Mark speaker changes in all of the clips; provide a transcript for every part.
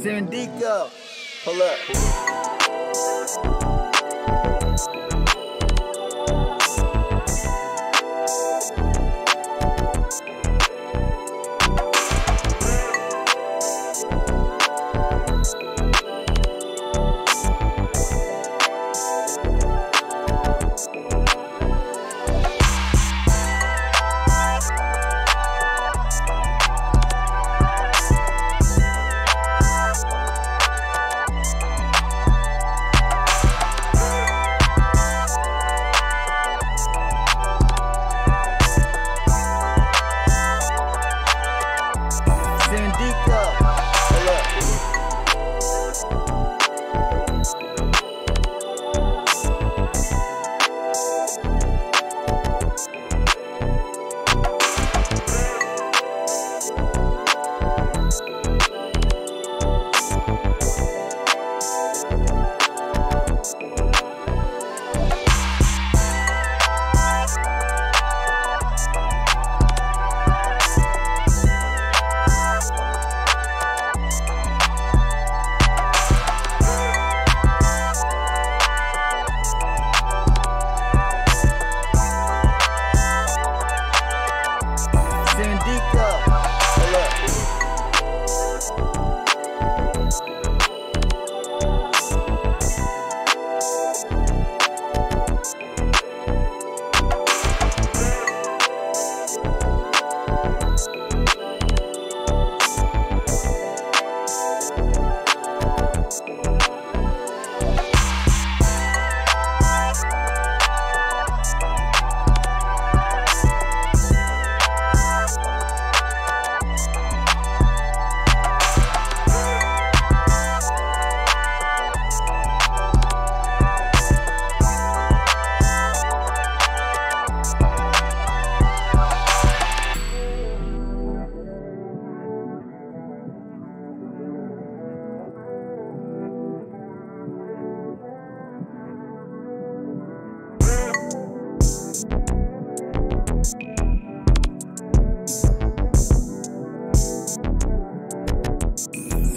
Speaker 1: Zendico. Pull up. Zendico. Zendico.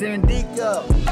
Speaker 1: Zendico.